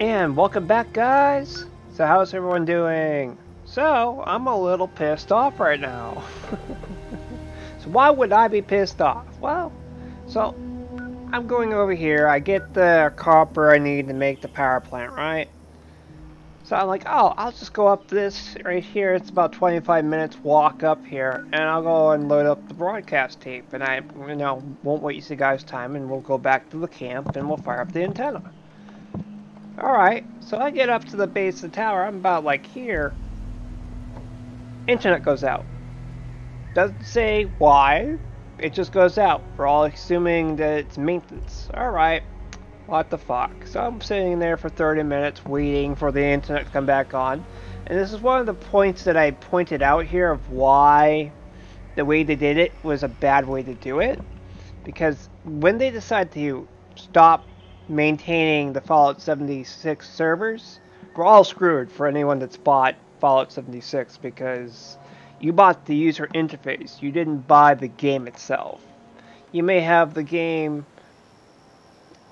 And welcome back, guys. So, how's everyone doing? So, I'm a little pissed off right now. so, why would I be pissed off? Well, so I'm going over here. I get the copper I need to make the power plant, right? So I'm like, oh, I'll just go up this right here. It's about 25 minutes walk up here, and I'll go and load up the broadcast tape. And I, you know, won't waste you guys' time, and we'll go back to the camp and we'll fire up the antenna. Alright, so I get up to the base of the tower. I'm about like here. Internet goes out. Doesn't say why. It just goes out. We're all assuming that it's maintenance. Alright. What the fuck? So I'm sitting there for 30 minutes waiting for the internet to come back on. And this is one of the points that I pointed out here of why the way they did it was a bad way to do it. Because when they decide to stop maintaining the Fallout 76 servers, we're all screwed for anyone that's bought Fallout 76 because you bought the user interface. You didn't buy the game itself. You may have the game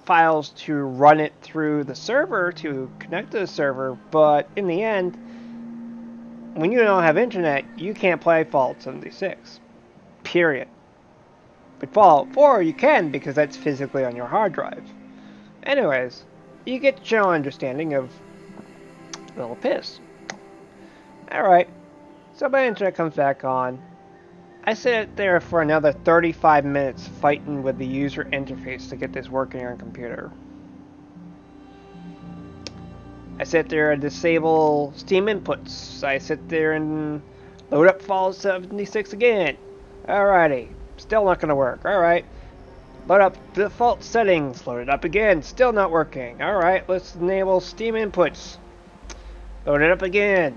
files to run it through the server to connect to the server, but in the end, when you don't have internet, you can't play Fallout 76. Period. But Fallout 4, you can because that's physically on your hard drive. Anyways, you get general understanding of little piss. Alright, so my internet comes back on. I sit there for another 35 minutes fighting with the user interface to get this working on computer. I sit there and disable Steam inputs. I sit there and load up Fallout 76 again. Alrighty, still not gonna work. Alright, load up default settings. Load it up again, still not working. Alright, let's enable Steam inputs. Load it up again.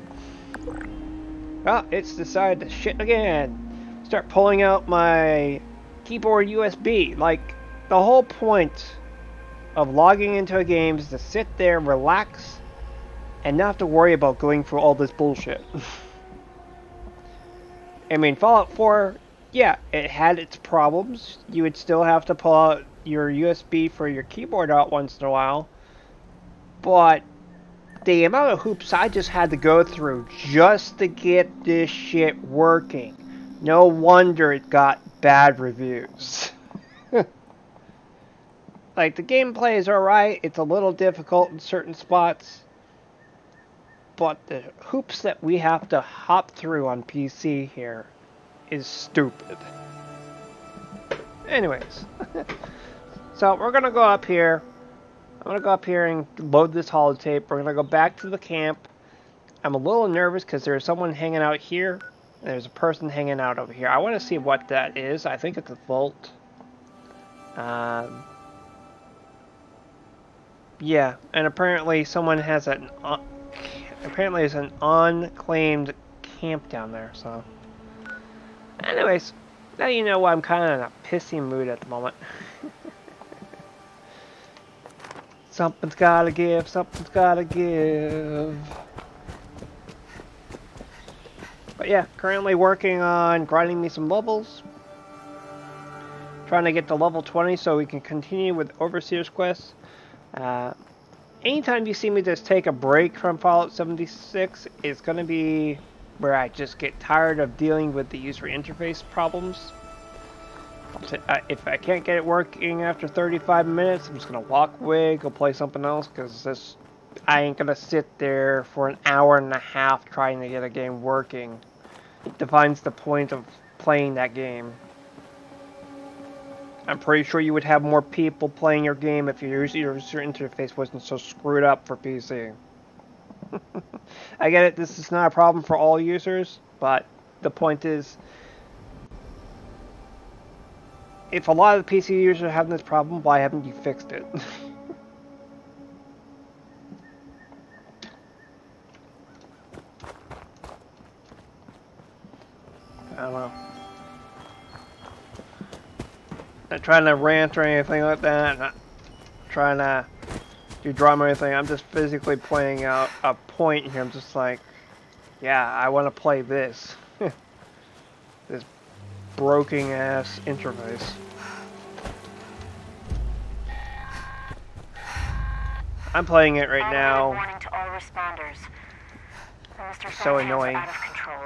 Well, it's decided to shit again start pulling out my keyboard USB. Like, the whole point of logging into a game is to sit there, relax, and not have to worry about going through all this bullshit. I mean, Fallout 4, yeah, it had its problems. You would still have to pull out your USB for your keyboard out once in a while. But the amount of hoops I just had to go through just to get this shit working no wonder it got bad reviews. like, the gameplay is alright, it's a little difficult in certain spots, but the hoops that we have to hop through on PC here is stupid. Anyways, so we're gonna go up here. I'm gonna go up here and load this holotape. We're gonna go back to the camp. I'm a little nervous because there's someone hanging out here there's a person hanging out over here. I want to see what that is. I think it's a vault. Um, yeah, and apparently someone has an uh, apparently there's an unclaimed camp down there. So, anyways, now you know why I'm kind of in a pissy mood at the moment. something's gotta give. Something's gotta give. But yeah, currently working on grinding me some levels. Trying to get to level 20 so we can continue with Overseer's Quest. Uh, anytime you see me just take a break from Fallout 76, it's going to be where I just get tired of dealing with the user interface problems. If I can't get it working after 35 minutes, I'm just going to walk away, go play something else, because I ain't gonna sit there for an hour and a half trying to get a game working It defines the point of playing that game. I'm pretty sure you would have more people playing your game if your user interface wasn't so screwed up for PC. I get it, this is not a problem for all users, but the point is, if a lot of the PC users are having this problem, why haven't you fixed it? I don't know. Not trying to rant or anything like that. Not trying to do drama or anything. I'm just physically playing out a point here. I'm just like, yeah, I want to play this. this broken ass interface. I'm playing it right now. Warning to all responders. Mr. So annoying. Out of control.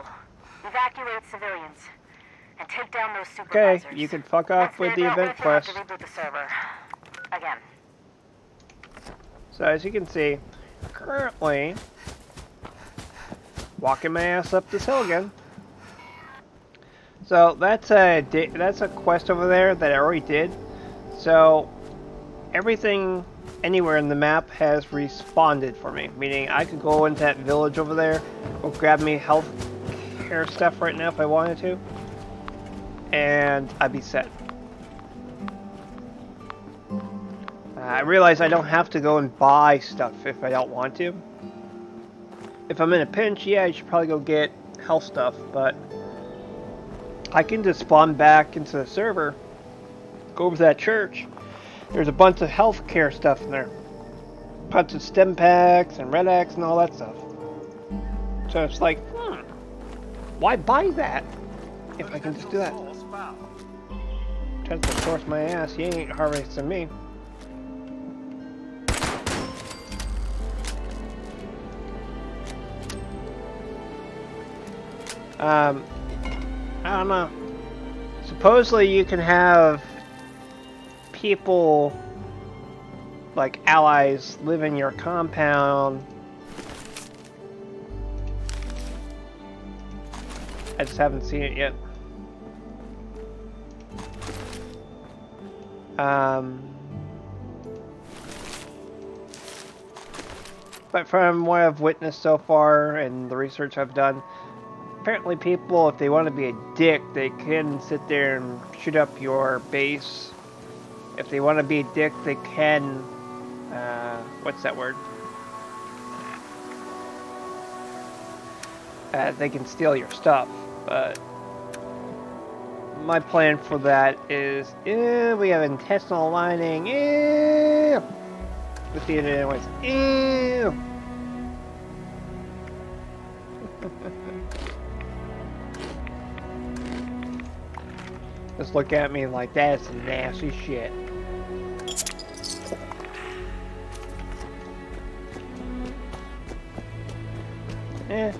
Evacuate civilians and take down those Okay, you can fuck off with the event with, you'll have quest. to the server. Again. So as you can see, currently walking my ass up this hill again. So that's a that's a quest over there that I already did. So everything anywhere in the map has responded for me, meaning I could go into that village over there, go grab me health care stuff right now if I wanted to, and I'd be set. I realize I don't have to go and buy stuff if I don't want to. If I'm in a pinch, yeah, I should probably go get health stuff, but I can just spawn back into the server, go over to that church. There's a bunch of healthcare stuff in there. Bunch of Stimpaks and Rad-X and all that stuff. So it's like, hmm, why buy that if I can just do that? Tries to force my ass, he ain't harvesting me. Um, I don't know. Supposedly you can have people, like allies, live in your compound. I just haven't seen it yet. Um, but from what I've witnessed so far and the research I've done, apparently people, if they want to be a dick, they can sit there and shoot up your base. If they want to be a dick, they can, uh, what's that word? Uh, they can steal your stuff, but my plan for that is, eh, we have intestinal lining, eh, see it anyways, eh. Just look at me like that's nasty shit. Eh.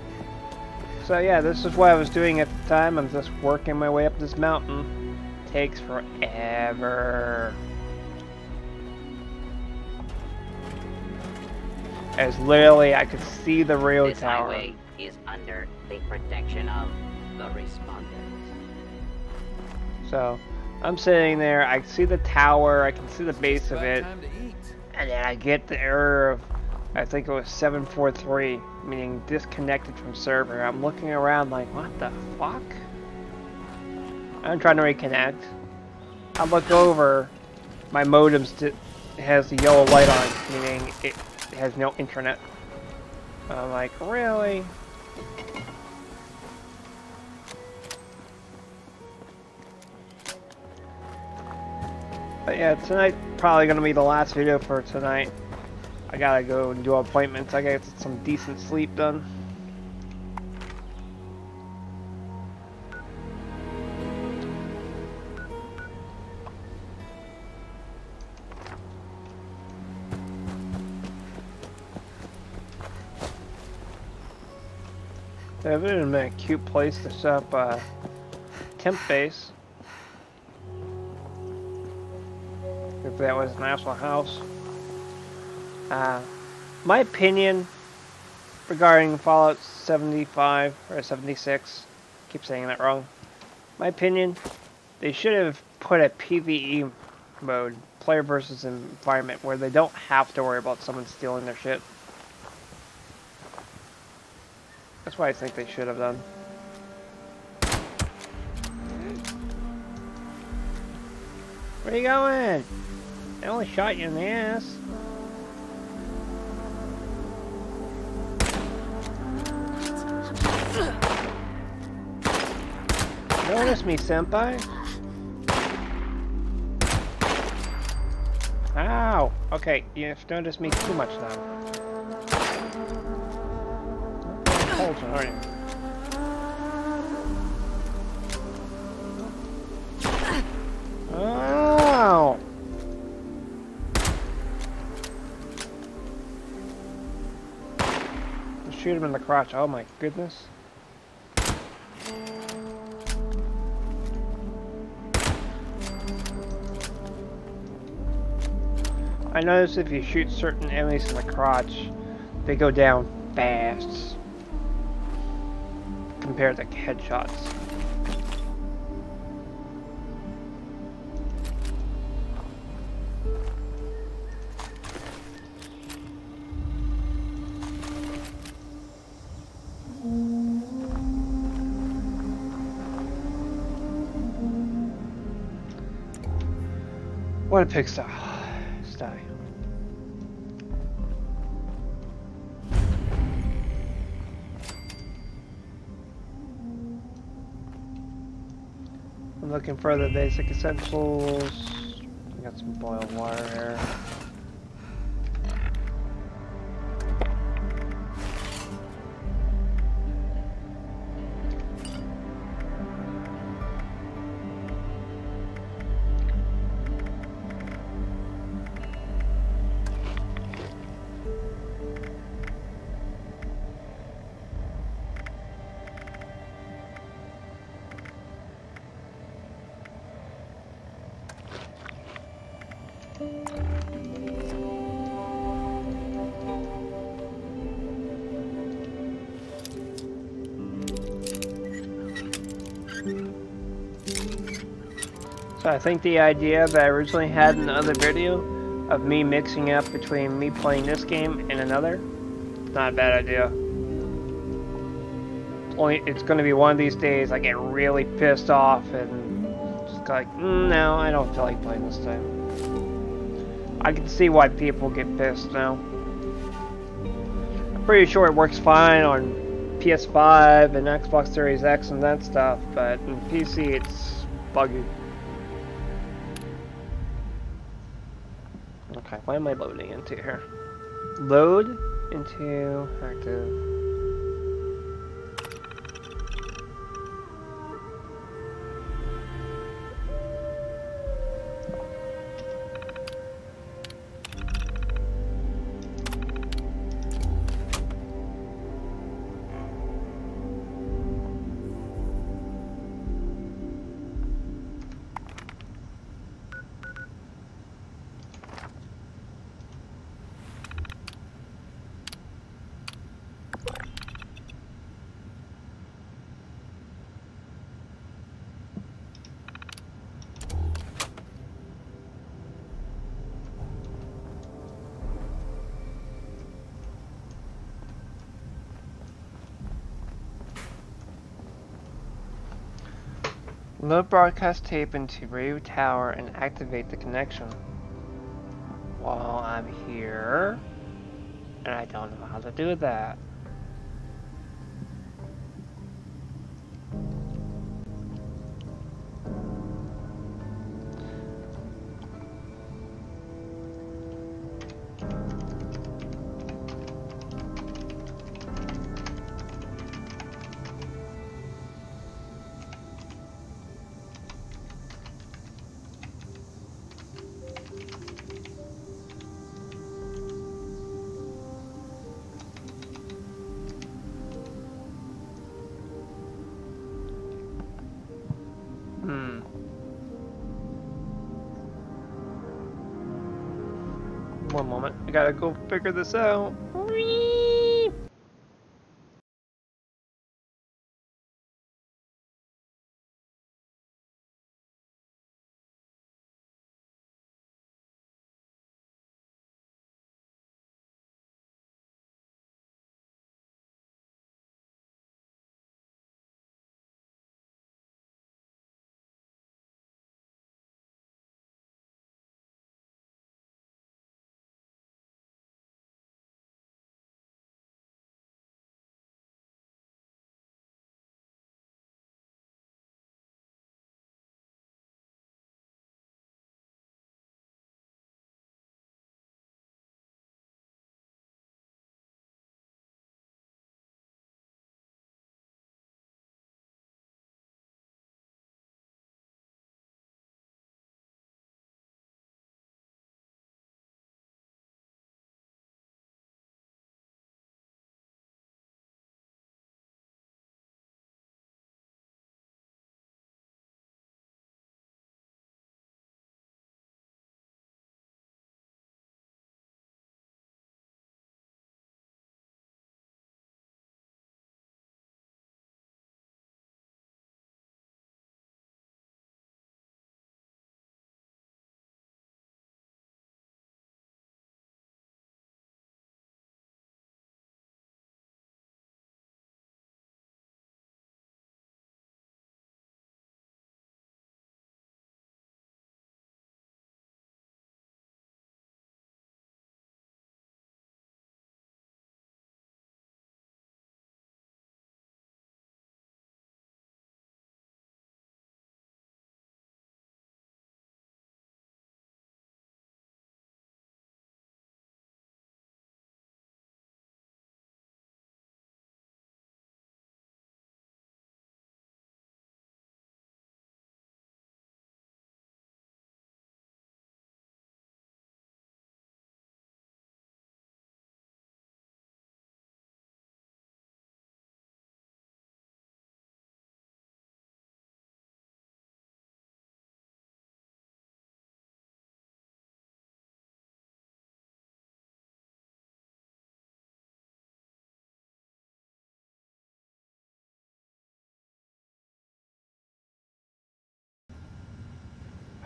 So yeah, this is what I was doing at the time. I'm just working my way up this mountain. Takes forever. As literally, I could see the rail This tower. highway is under the protection of the responders. So, I'm sitting there, I see the tower, I can see the base of it, and then I get the error of, I think it was 743, meaning disconnected from server. I'm looking around like, what the fuck? I'm trying to reconnect. I look over, my modem has the yellow light on, meaning it has no internet. I'm like, really? But yeah, tonight probably gonna be the last video for tonight. I gotta go and do appointments. I gotta get some decent sleep done. It would have been a uh, cute place to set up a temp base. If that was an actual house. Uh, my opinion regarding Fallout 75 or 76, keep saying that wrong. My opinion, they should have put a PvE mode, player versus environment, where they don't have to worry about someone stealing their shit. That's what I think they should have done. Where are you going? I only shot you in the ass. Notice me, senpai. Ow! Okay, you've noticed me too much now. Hold on, aren't shoot him in the crotch. Oh my goodness. I notice if you shoot certain enemies in the crotch, they go down fast compared to headshots. What a pigsty. Stay. I'm looking for the basic essentials. Got some boiled water here. I think the idea that I originally had in the other video of me mixing up between me playing this game and another, not a bad idea. Only it's going to be one of these days I get really pissed off and just like, mm, no, I don't feel like playing this time. I can see why people get pissed now. I'm pretty sure it works fine on PS5 and Xbox Series X and that stuff, but in PC it's buggy. Why am I loading into here? Load into active. Load broadcast tape into radio tower and activate the connection. While I'm here, and I don't know how to do that. Gotta go figure this out.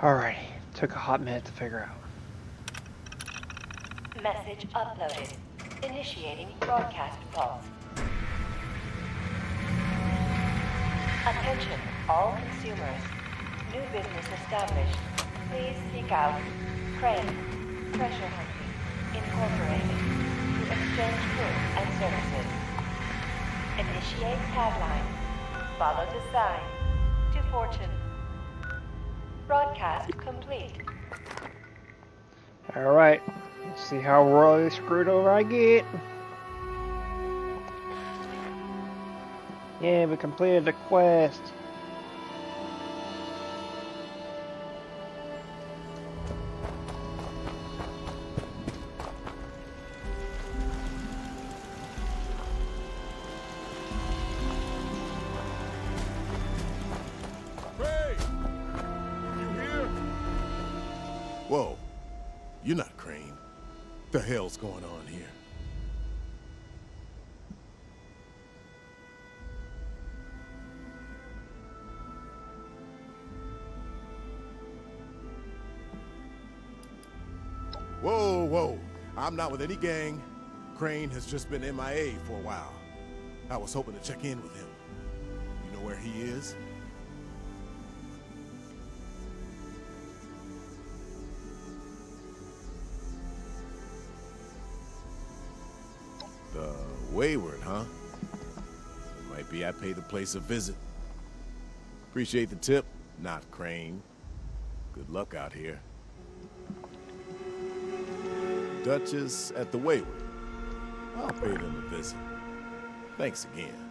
Alrighty, took a hot minute to figure out. Message uploaded. Initiating broadcast pulse. Attention, all consumers. New business established. Please seek out Crane Treasure Hunting Incorporated to exchange goods and services. Initiate tagline. Follow the sign. To fortune. Broadcast complete. Alright, let's see how royally screwed over I get. Yeah, we completed the quest. Not with any gang. Crane has just been MIA for a while. I was hoping to check in with him. You know where he is? The Wayward, huh? Might be I pay the place a visit. Appreciate the tip, not Crane. Good luck out here. Duchess at the Wayward. I'll pay them a visit. Thanks again.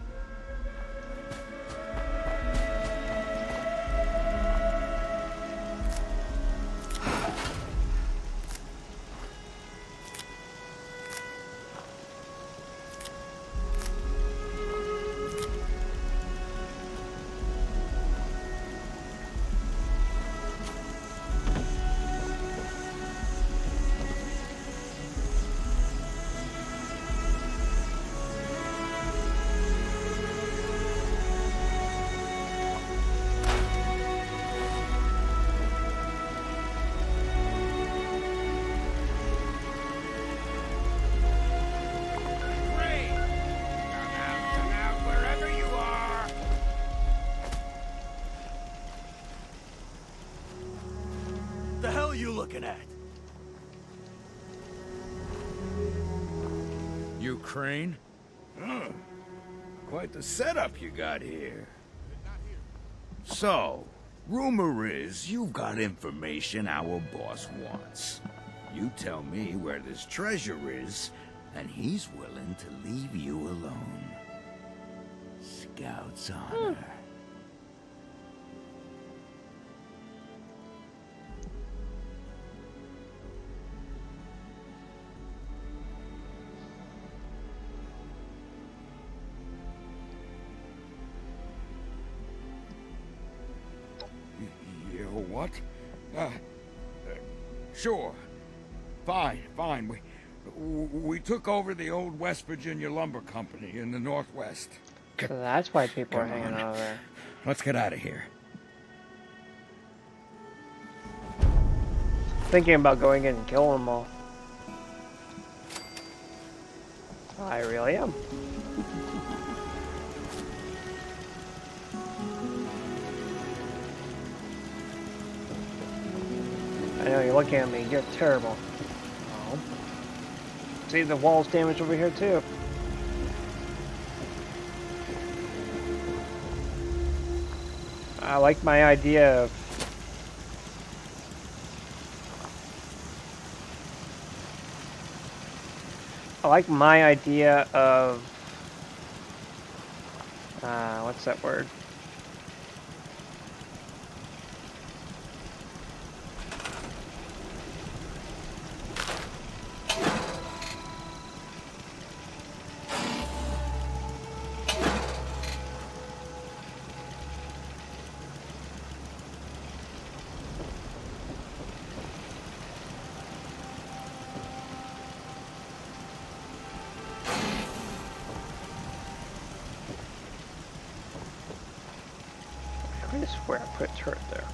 You looking at? Ukraine? Crane? Huh. Quite the setup you got here. So, rumor is you've got information our boss wants. You tell me where this treasure is, and he's willing to leave you alone. Scout's hmm. honor. You took over the old West Virginia Lumber Company in the Northwest. So that's why people are hanging on. there. Let's get out of here. Thinking about going in and killing them all. I really am. I know you're looking at me. You're terrible. Oh. See the wall's damaged over here too. I like my idea of I like my idea of uh, what's that word? I swear I put a turret there.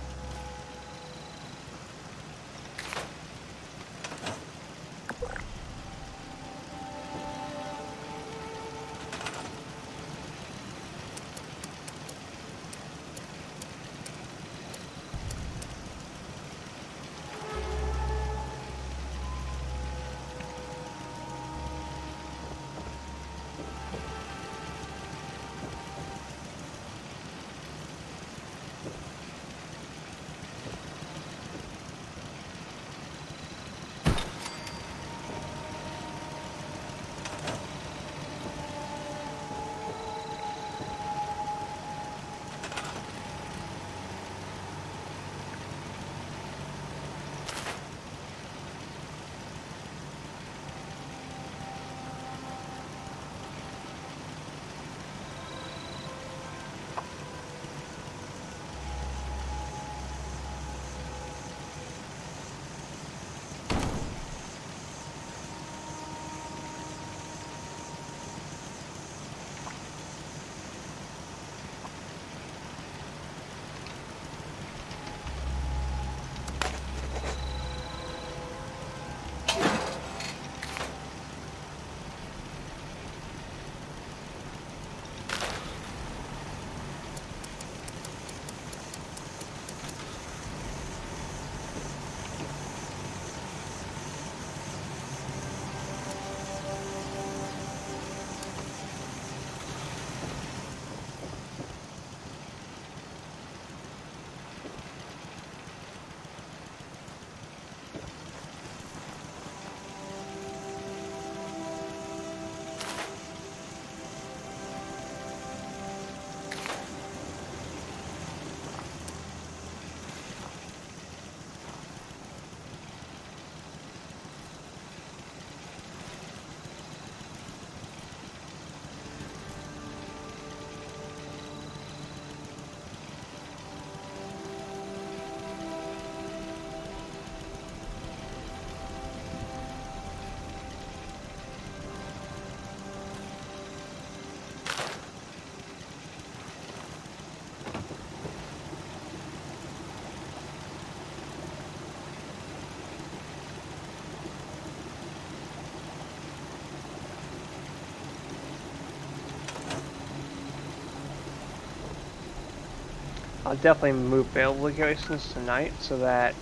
I'll definitely move bail locations tonight so that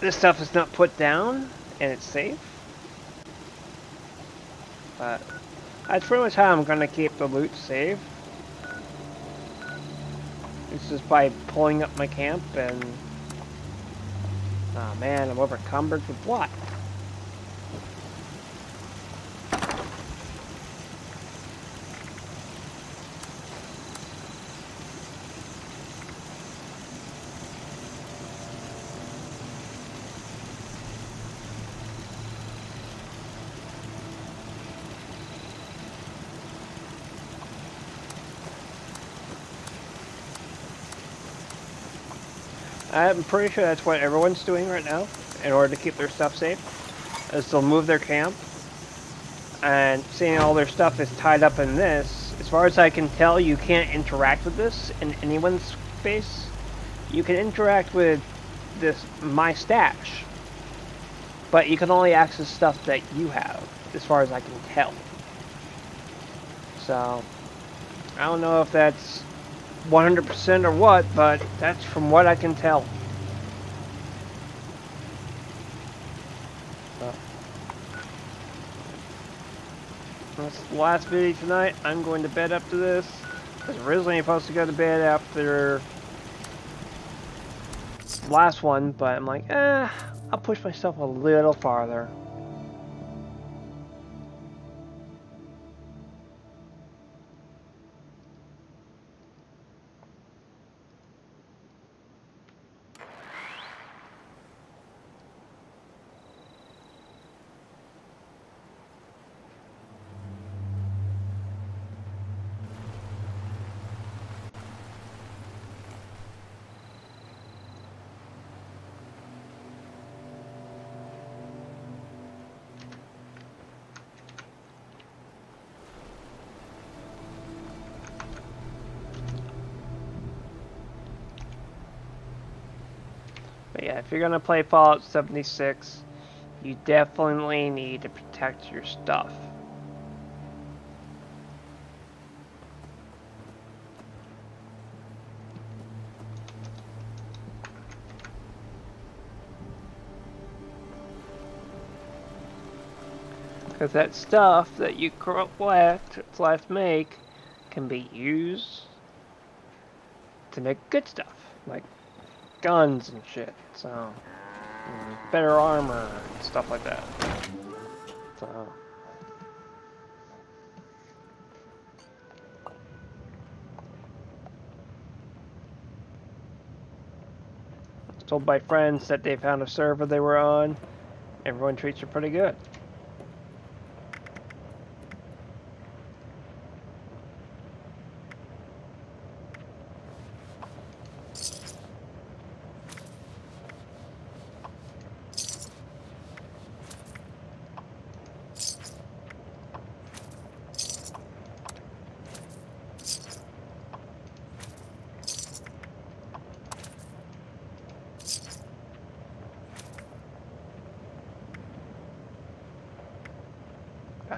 this stuff is not put down and it's safe. But that's pretty much how I'm gonna keep the loot safe. It's just by pulling up my camp and... Oh man, I'm overcumbered with what? I'm pretty sure that's what everyone's doing right now in order to keep their stuff safe. Is they'll move their camp and seeing all their stuff is tied up in this. As far as I can tell, you can't interact with this in anyone's space. You can interact with this my stash, but you can only access stuff that you have, as far as I can tell. So, I don't know if that's 100% or what, but that's from what I can tell. So, that's the last video tonight. I'm going to bed after this. I was originally supposed to go to bed after last one, but I'm like, eh, I'll push myself a little farther. If you're gonna play Fallout 76, you definitely need to protect your stuff. Because that stuff that you collect slash make can be used to make good stuff, like guns and shit. So, mm, better armor and stuff like that. So. I was told by friends that they found a server they were on. Everyone treats you pretty good.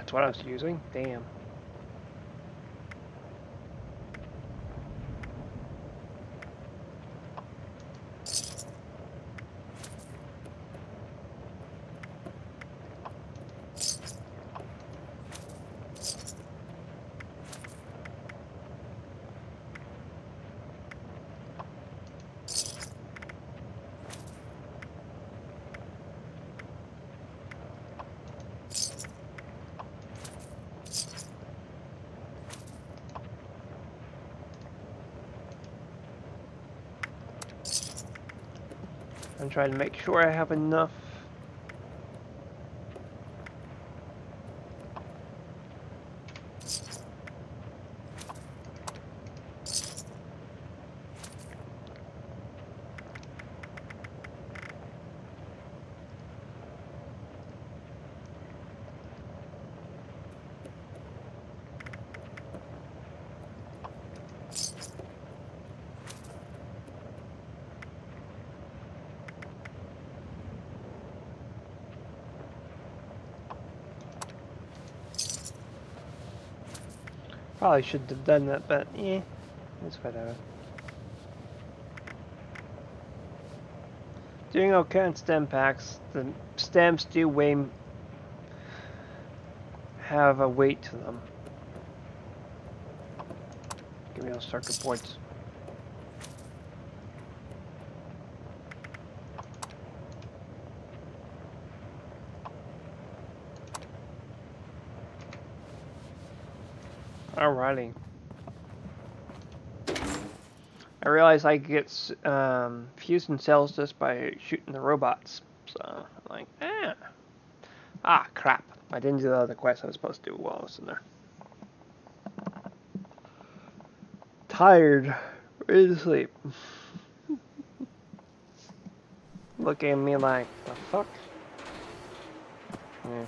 That's what I was using? Damn. I'm trying to make sure I have enough. Probably should have done that, but yeah, it's whatever. Doing our current Stimpaks, the stems do weigh have a weight to them. Give me those circuit points. Realize I get um, fusion cells just by shooting the robots. So I'm like, ah, ah, crap! I didn't do the other quest I was supposed to do while I was in there. Tired, ready to sleep. Looking at me like, the fuck? Yeah.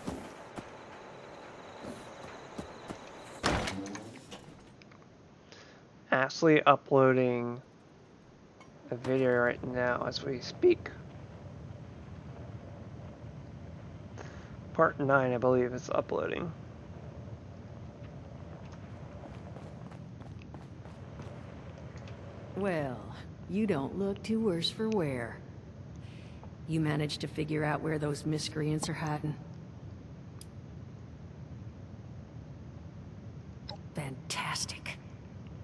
Ashley uploading a video right now as we speak. Part 9, I believe, is uploading. Well, you don't look too worse for wear. You managed to figure out where those miscreants are hiding? Fantastic.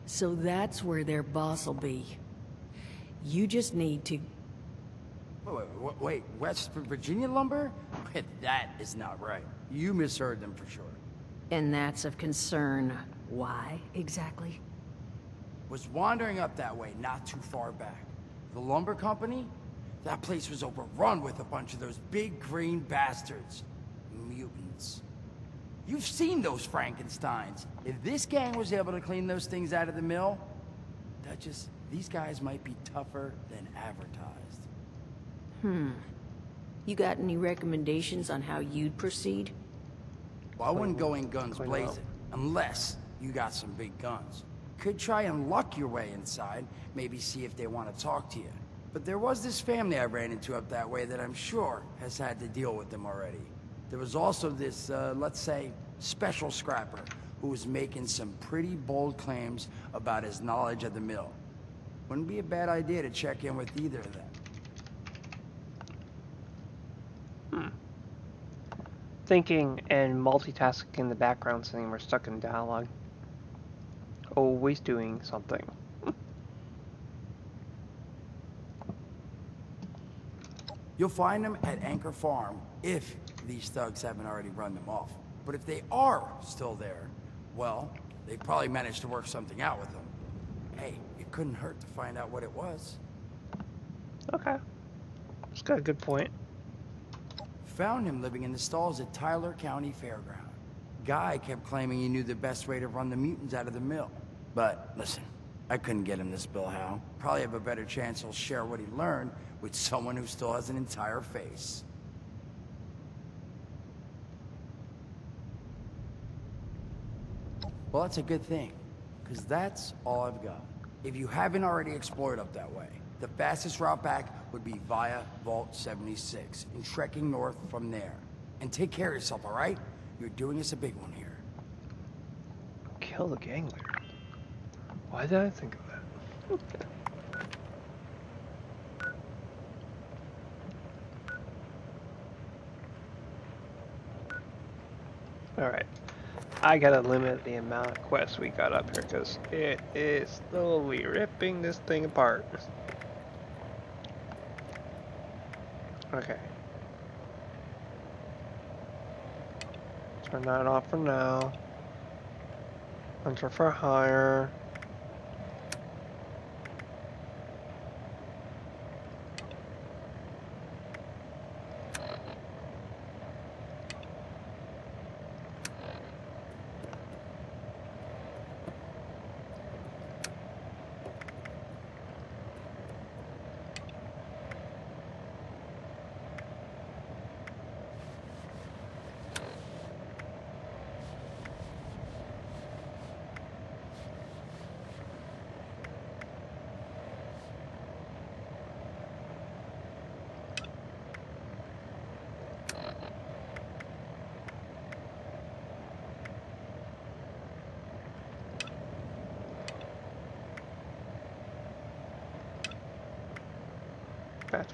So that's where their boss will be. You just need to... Wait, wait, wait, West Virginia lumber? that is not right. You misheard them for sure. And that's of concern. Why, exactly? Was wandering up that way not too far back. The lumber company? That place was overrun with a bunch of those big green bastards. Mutants. You've seen those Frankensteins. If this gang was able to clean those things out of the mill, that just... These guys might be tougher than advertised. Hmm. You got any recommendations on how you'd proceed? Well, I wouldn't go in guns blazing, unless you got some big guns. Could try and luck your way inside, maybe see if they want to talk to you. But there was this family I ran into up that way that I'm sure has had to deal with them already. There was also this, uh, let's say, special scrapper who was making some pretty bold claims about his knowledge of the mill. Wouldn't be a bad idea to check in with either of them. Hmm. Thinking and multitasking in the background saying we're stuck in dialogue. Always doing something. You'll find them at Anchor Farm if these thugs haven't already run them off. But if they are still there, well, they probably managed to work something out with them. Hey, it couldn't hurt to find out what it was. Okay. It's got a good point. Found him living in the stalls at Tyler County Fairground. Guy kept claiming he knew the best way to run the mutants out of the mill. But listen, I couldn't get him to spill how. Probably have a better chance he'll share what he learned with someone who still has an entire face. Well, that's a good thing, because that's all I've got. If you haven't already explored up that way, the fastest route back would be via Vault 76 and trekking north from there. And take care of yourself, all right? You're doing us a big one here. Kill the gang leader. Why did I think of that? Alright. I gotta limit the amount of quests we got up here because it is slowly ripping this thing apart. Okay. Turn that off for now. Enter for hire.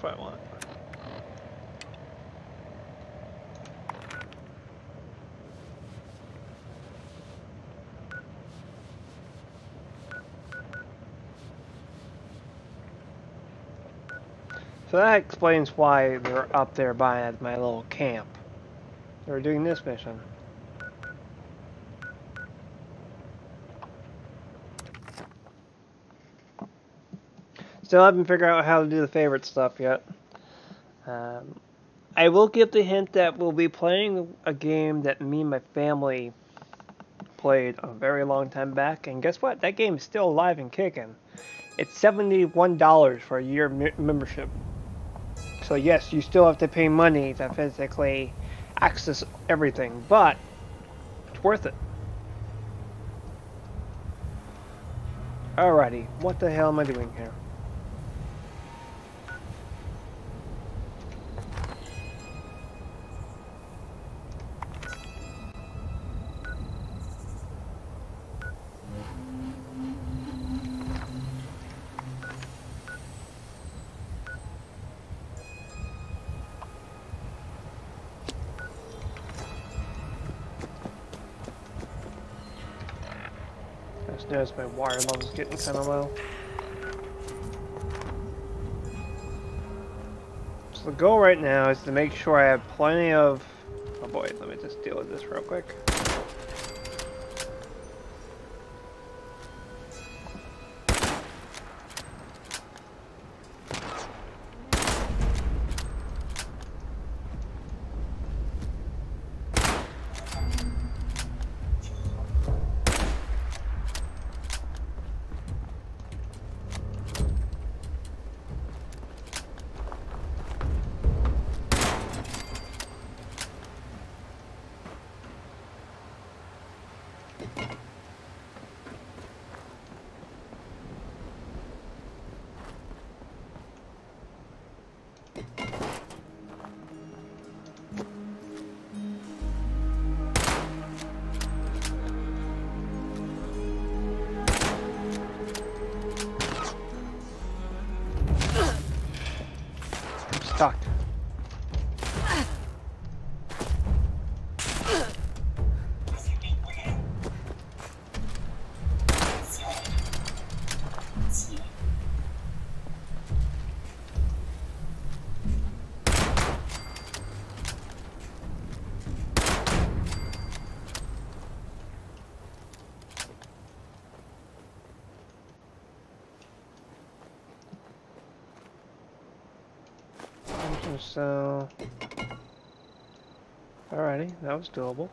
I want. So that explains why they're up there by my little camp. They're doing this mission. Still haven't figured out how to do the favorite stuff yet. Um, I will give the hint that we'll be playing a game that me and my family played a very long time back, and guess what? That game is still alive and kicking. It's $71 for a year membership. So yes, you still have to pay money to physically access everything, but it's worth it. Alrighty, what the hell am I doing here? My wire level's getting kind of low. So the goal right now is to make sure I have plenty of... Oh boy, let me just deal with this real quick. So... Alrighty, that was doable.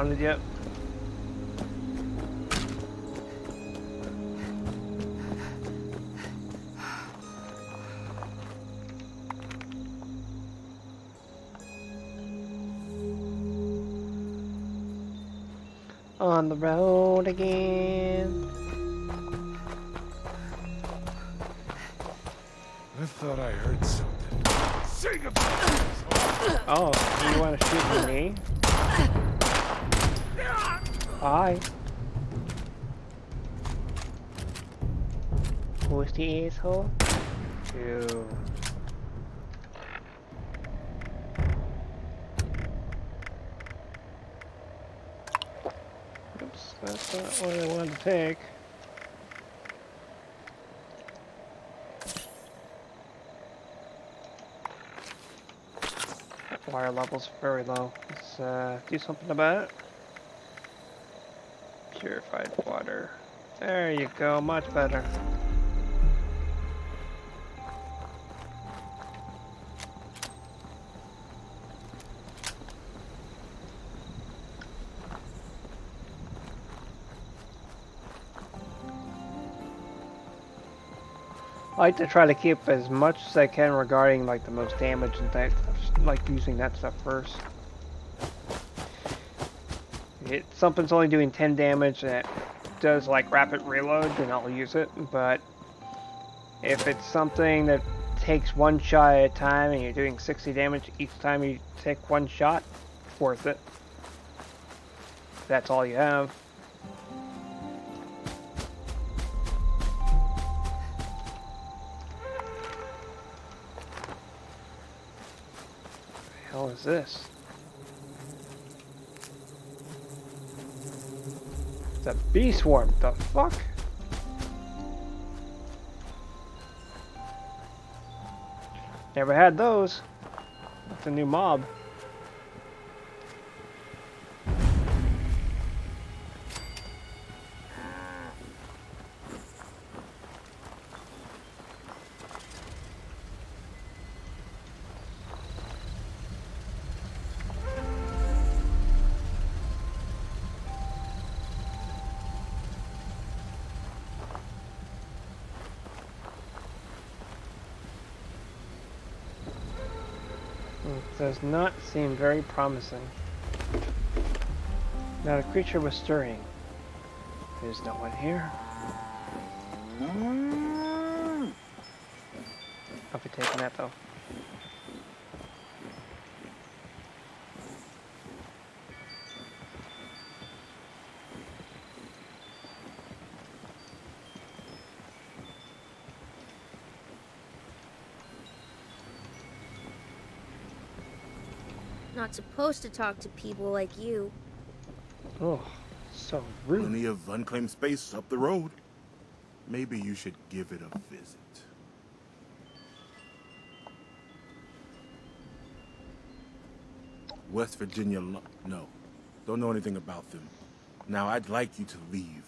Responded yet. On the road again. I thought I heard something. Sing Oh, you want to shoot me? Hi. Who's the asshole? You. Oops, that's not what I wanted to take. Wire level's very low. Let's uh, do something about it. Purified water. There you go, much better. I like to try to keep as much as I can regarding like the most damage and that, like using that stuff first. If something's only doing 10 damage and it does like rapid reload, then I'll use it. But if it's something that takes one shot at a time and you're doing 60 damage each time you take one shot, worth it. That's all you have. The hell is this? It's a bee swarm. The fuck? Never had those. It's a new mob. Does not seem very promising. Not a creature was stirring. There's no one here. Mm. I'll be taking that though. Not supposed to talk to people like you. Oh, so rude. Plenty of unclaimed space up the road. Maybe you should give it a visit. West Virginia, no. Don't know anything about them. Now, I'd like you to leave.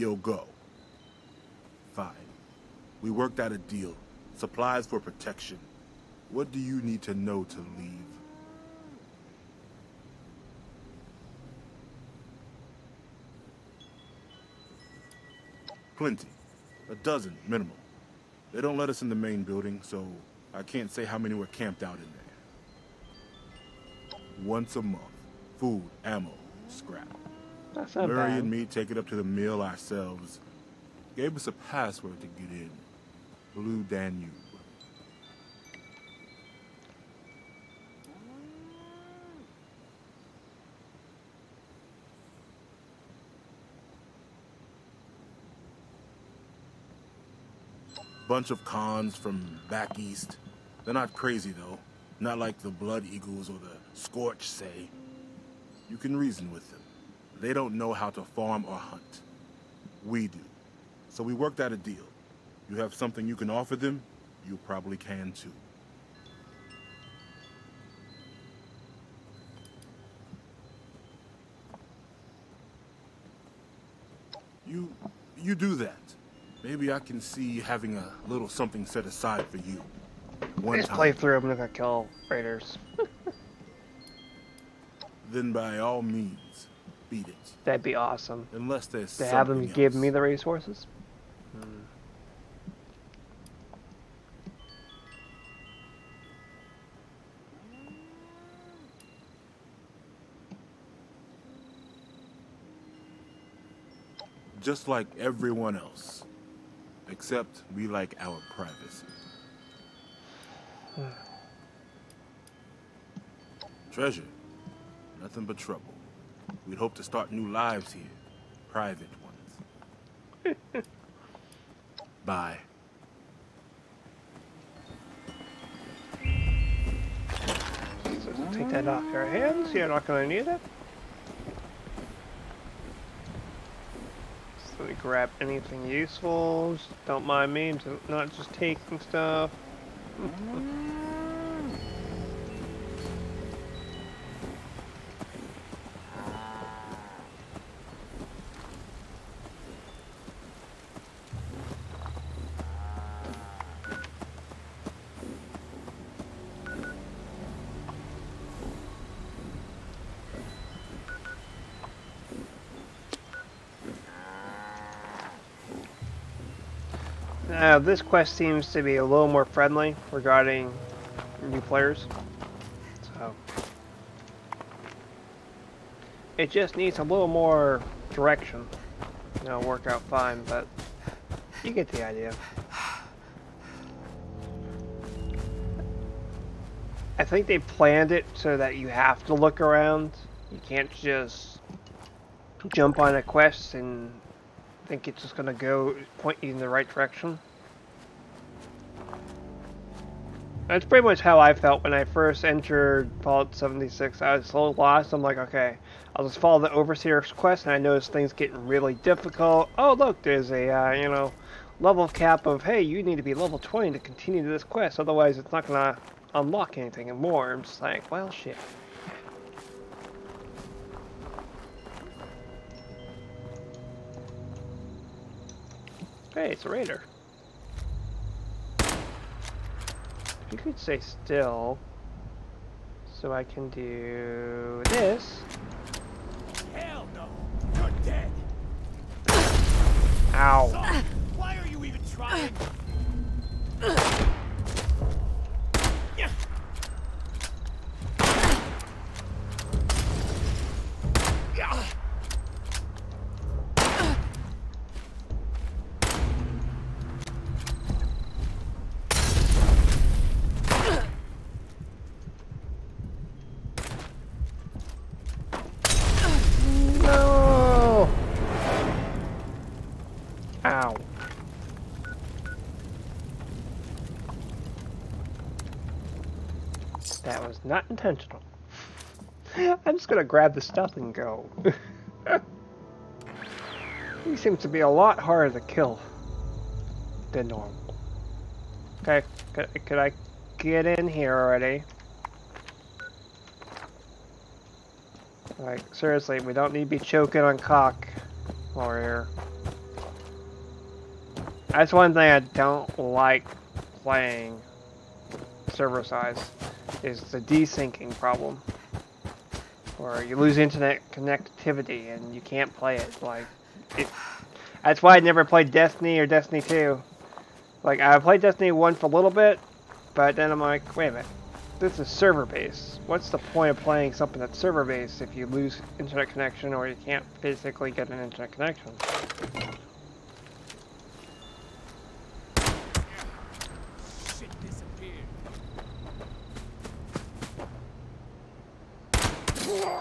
You'll go. Fine. We worked out a deal. Supplies for protection. What do you need to know to leave? Plenty. A dozen, minimum. They don't let us in the main building, so I can't say how many were camped out in there. Once a month. Food, ammo, scrap. That's not Murray bad. and me take it up to the mill ourselves. Gave us a password to get in. Blue Danube. Bunch of cons from back east. They're not crazy though. Not like the Blood Eagles or the Scorch say. You can reason with them. They don't know how to farm or hunt. We do. So we worked out a deal. You have something you can offer them, you probably can too. You you do that. Maybe I can see having a little something set aside for you. One Just play through. I'm gonna kill raiders. Then by all means, beat it. That'd be awesome. Unless there's To have them something give me the resources. Hmm. Just like everyone else. Except we like our privacy. Treasure. Nothing but trouble. We'd hope to start new lives here. Private ones. Bye. So take that off your hands. You're not gonna need it. So we grab anything useful. Just don't mind me, just not just taking stuff. Uh, this quest seems to be a little more friendly regarding new players. So, it just needs a little more direction. It'll work out fine, but you get the idea. I think they planned it so that you have to look around. You can't just jump on a quest and think it's just gonna go point you in the right direction. That's pretty much how I felt when I first entered Fallout 76. I was so lost. I'm like, okay, I'll just follow the Overseer's quest, and I noticed things getting really difficult. Oh, look, there's a, uh, you know, level cap of, hey, you need to be level 20 to continue this quest, otherwise it's not gonna unlock anything more. I'm just like, well, shit. Hey, it's a raider. You could say still. So I can do this. Hell no! You're dead! Ow. Why are you even trying? No! Ow. That was not intentional. I'm just gonna grab the stuff and go. he seems to be a lot harder to kill than normal. Okay, could, could I get in here already? Like, seriously, we don't need to be choking on cock we're here. That's one thing I don't like playing server size, is the desyncing problem. Or you lose internet connectivity and you can't play it. Like, it, that's why I never played Destiny or Destiny 2. Like, I played Destiny 1 for a little bit, but then I'm like, wait a minute this is server based. What's the point of playing something that's server based if you lose internet connection or you can't physically get an internet connection?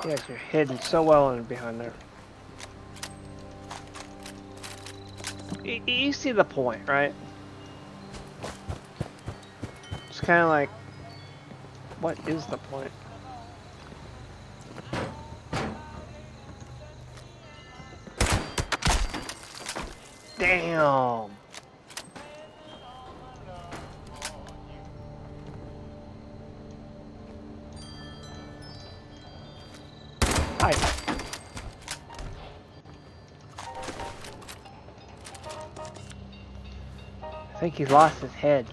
Yes, you're hidden so well in behind there. You see the point, right? It's kind of like what is the point? Damn! Think he lost his head.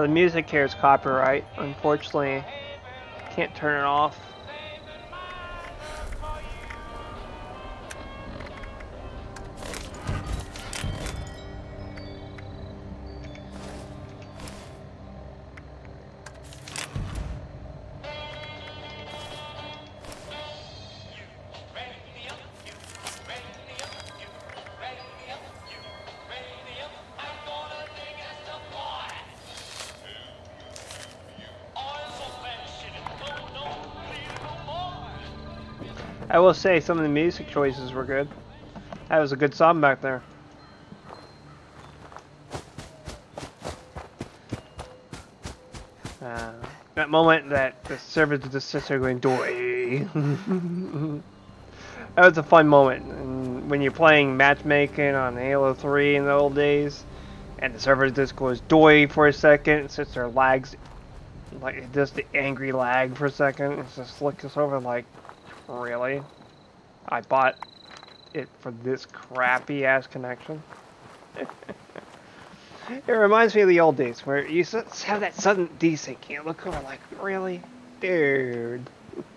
The music here is copyright. Unfortunately, can't turn it off. I will say some of the music choices were good. That was a good song back there. Uh, that moment that the server just sits there going doy. that was a fun moment. And when you're playing matchmaking on Halo 3 in the old days, and the server just goes doy for a second, there lags, like just the angry lag for a second, and just looks over like, really? I bought it for this crappy ass connection. it reminds me of the old days where you have that sudden desync. You look over like, really, dude,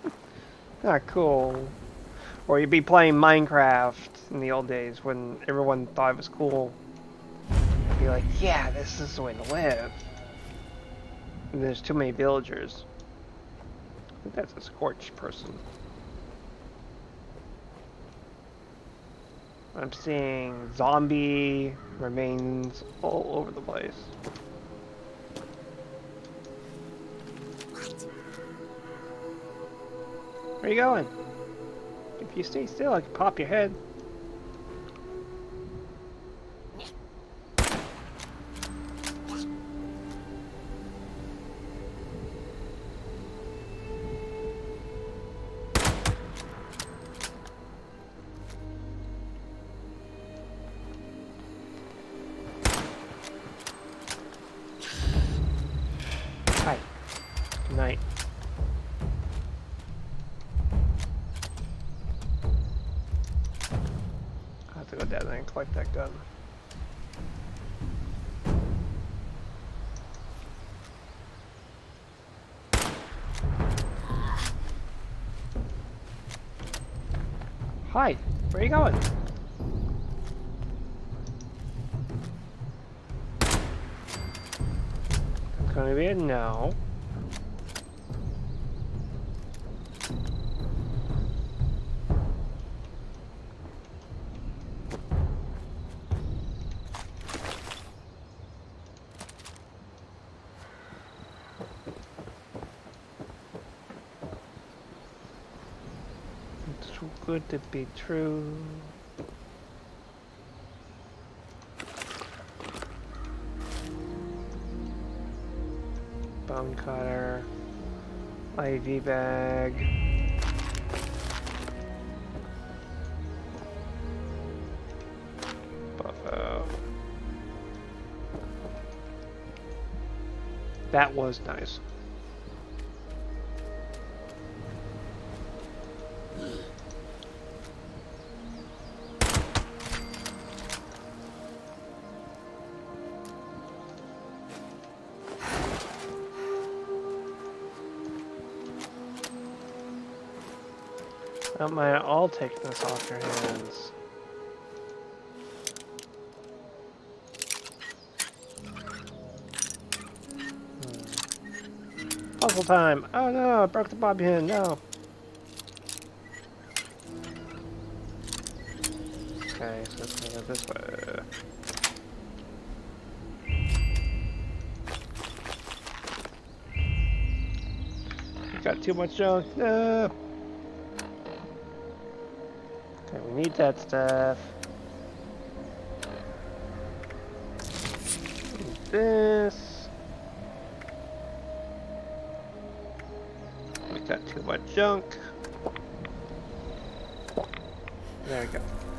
not cool. Or you'd be playing Minecraft in the old days when everyone thought it was cool. You'd be like, yeah, this is the way to live. And there's too many villagers. I think that's a scorched person. I'm seeing zombie remains all over the place. Where are you going? If you stay still, I can pop your head. Where are you going? It's gonna be a no. It's too good to be true. Bone cutter. IV bag. That was nice. Mind at all taking this off your hands. Hmm. Puzzle time! Oh no, I broke the bobby pin, no! Okay, so it's gonna go this way. Got too much junk. Need that stuff. This. We got too much junk. There we go.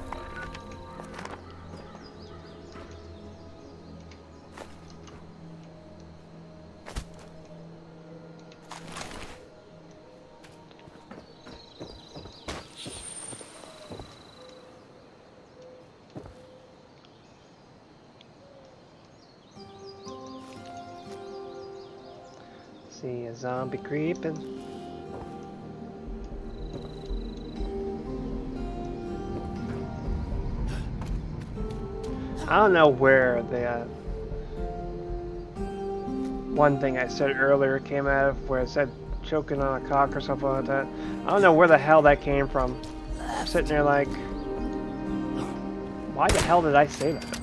See a zombie creeping. I don't know where the uh, one thing I said earlier came out of, where I said choking on a cock or something like that. I don't know where the hell that came from. I'm sitting there like, why the hell did I say that?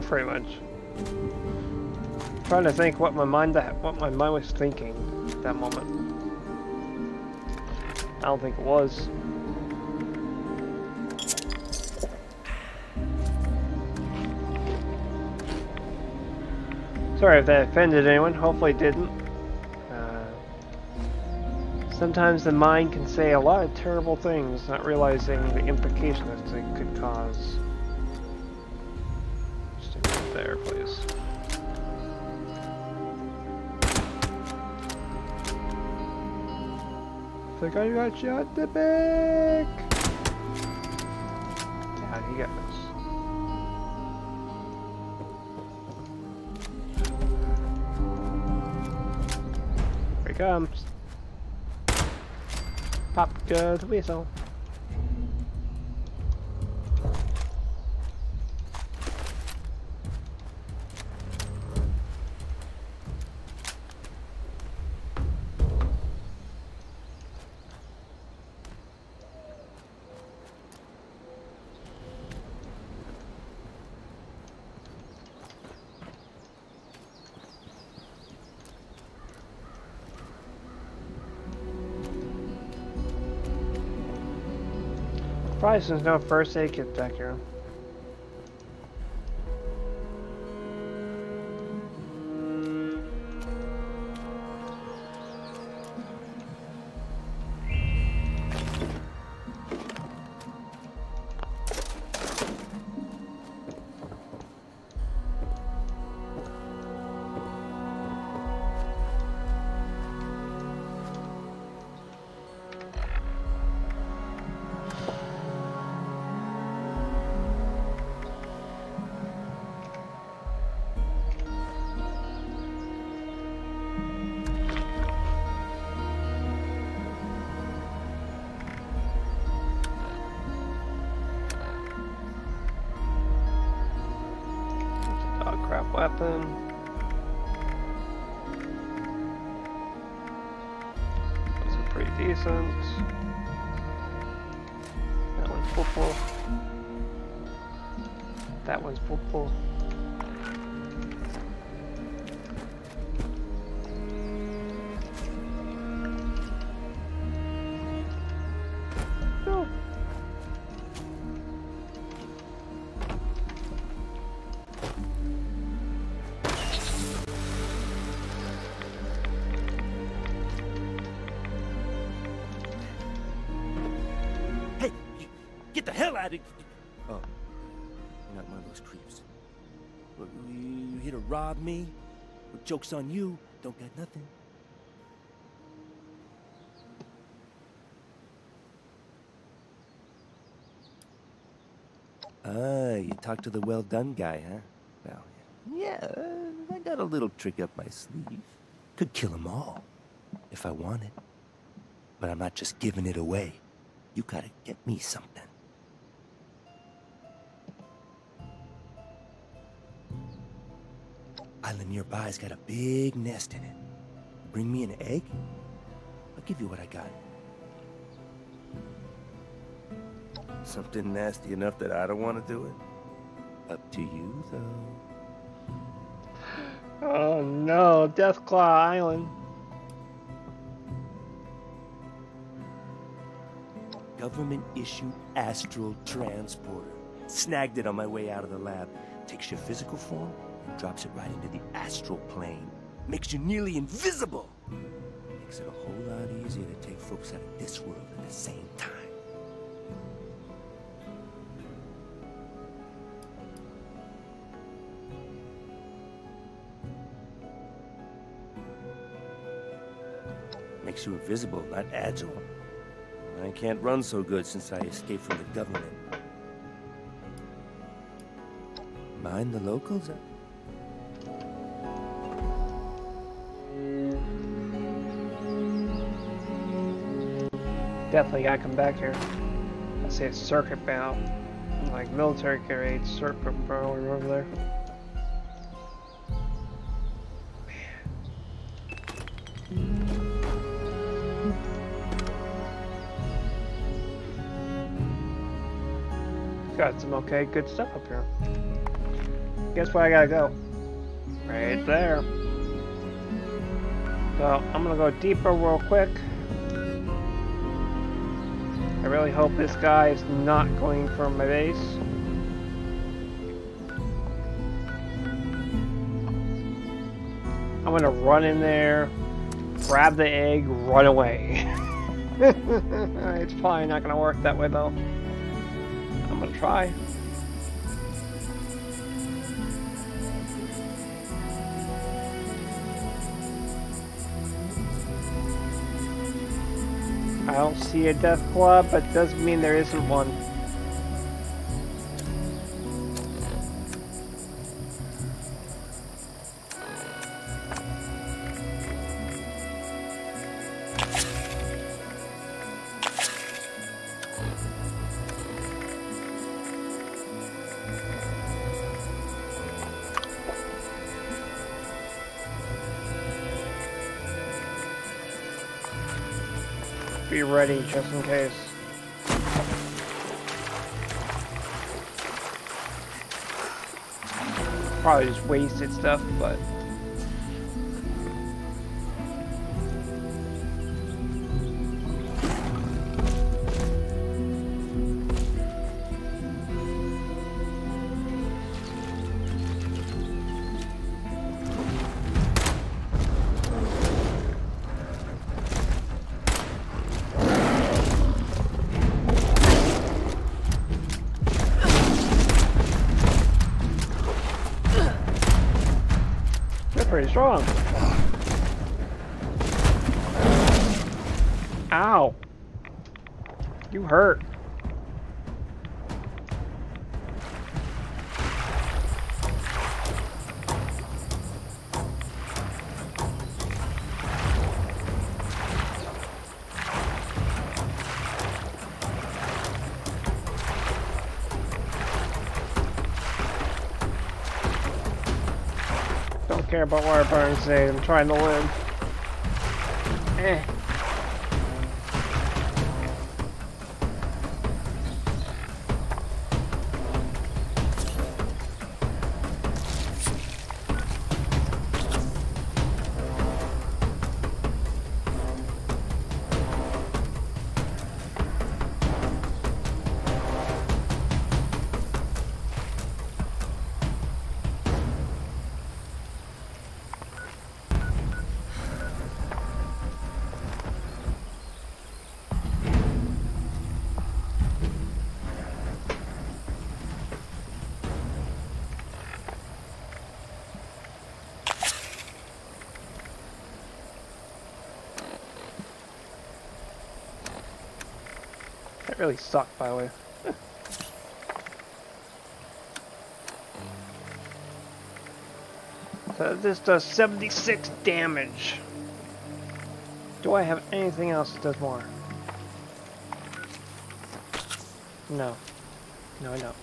Pretty much trying to think what my mind what my mind was thinking at that moment. I don't think it was. Sorry if that offended anyone. Hopefully it didn't. Uh, sometimes the mind can say a lot of terrible things, not realizing the implications it could cause. I got shot in the back. Down he goes. Here he comes. Pop goes the whistle. Probably since no first aid kit back here. Weapon. Those are pretty decent. That one's purple. That one's purple. Oh, you're not one of those creeps. You here to rob me? Well, joke's on you. Don't got nothing. Ah, you talked to the well done guy, huh? Well, yeah, I got a little trick up my sleeve. Could kill 'em all, if I wanted. But I'm not just giving it away. You gotta get me something. Island nearby's got a big nest in it. Bring me an egg? I'll give you what I got. Something nasty enough that I don't want to do it? Up to you, though. Oh no, Deathclaw Island. Government issued astral transporter. Snagged it on my way out of the lab. Takes your physical form drops it right into the astral plane. Makes you nearly invisible. Makes it a whole lot easier to take folks out of this world at the same time. Makes you invisible, not agile. I can't run so good since I escaped from the government. Mind the locals? Definitely gotta come back here. I see a circuit board. Like military grade circuit board over there. Man. Got some okay, good stuff up here. Guess where I gotta go? Right there. So I'm gonna go deeper real quick. Really hope this guy is not going for my base. I'm gonna run in there, grab the egg, run away. it's probably not gonna work that way though. I'm gonna try. See a death club, but doesn't mean there isn't one. Be ready just in case. Probably just wasted stuff, but care about where I burn today. I'm trying to live. That really sucked, by the way. so this does 76 damage. Do I have anything else that does more? No. No, I don't.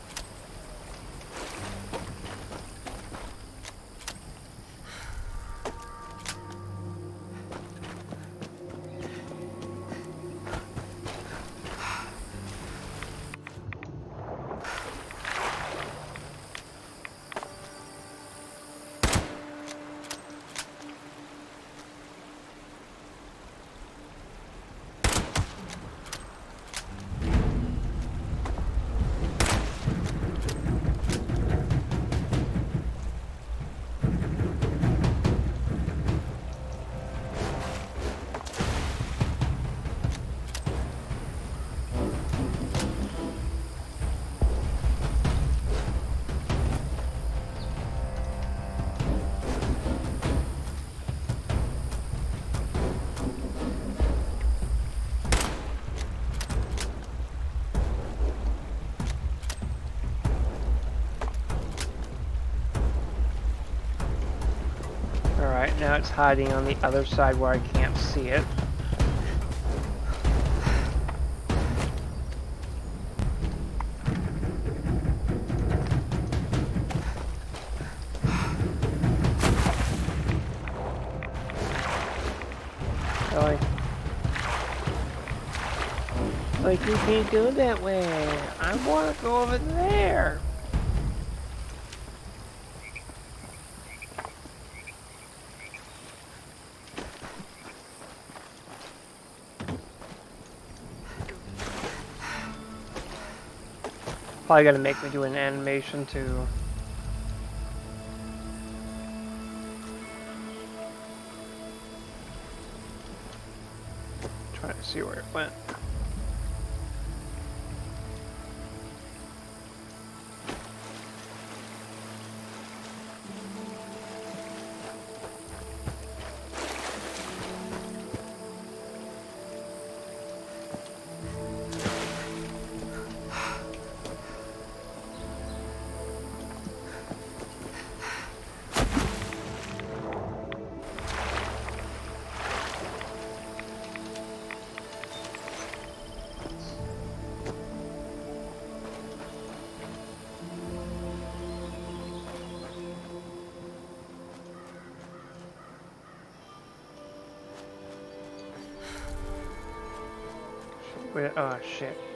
It's hiding on the other side where I can't see it. Really? Like you can't go that way. I want to go over there. Probably gonna make me do an animation too. Trying to see where it went. Wait, oh uh, shit.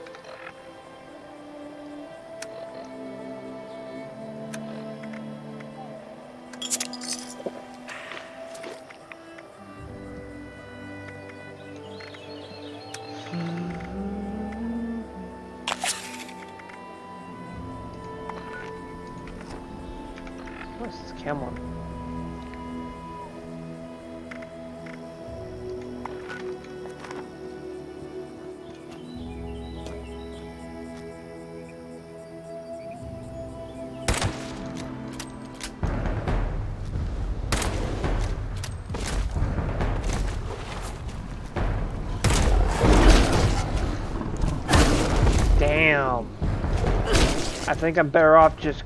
Think I'm better off just...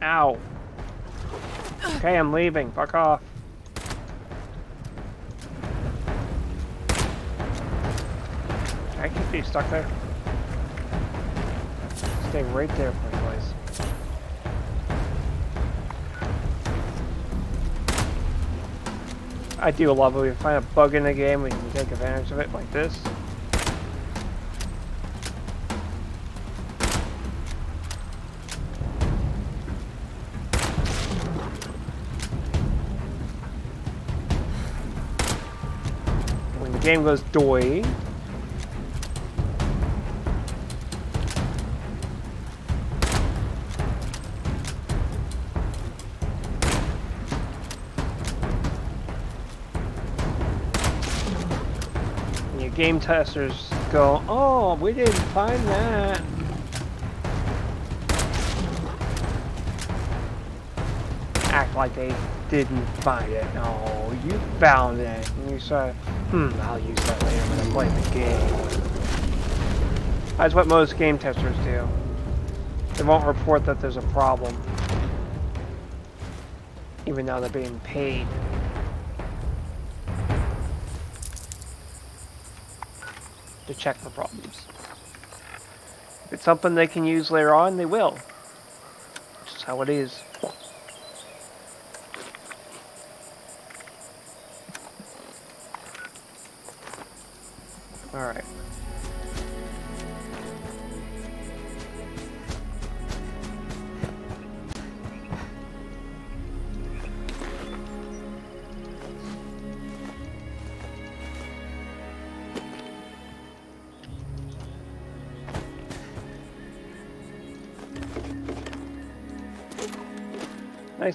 Ow. Okay, I'm leaving. Fuck off. I keep be stuck there. Stay right there, please. I do love it we find a bug in the game, we can take advantage of it like this. Game goes doy, your game testers go, oh, we didn't find that. Act like they didn't find it. No, you found it. And you said, hmm, I'll use that later when I play the game. That's what most game testers do. They won't report that there's a problem. Even though they're being paid. To check for problems. If it's something they can use later on, they will. Just how it is.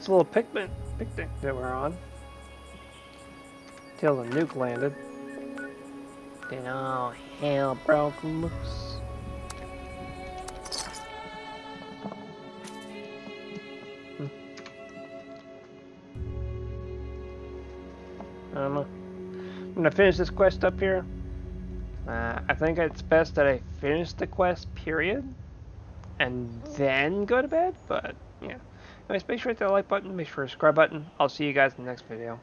Nice little picnic, picnic that we're on. Till the nuke landed. Then all hell broke loose. Hmm. I don't know. I'm gonna finish this quest up here. Uh, I think it's best that I finish the quest, period, and then go to bed, but yeah. Make sure to hit that like button, make sure to subscribe button. I'll see you guys in the next video.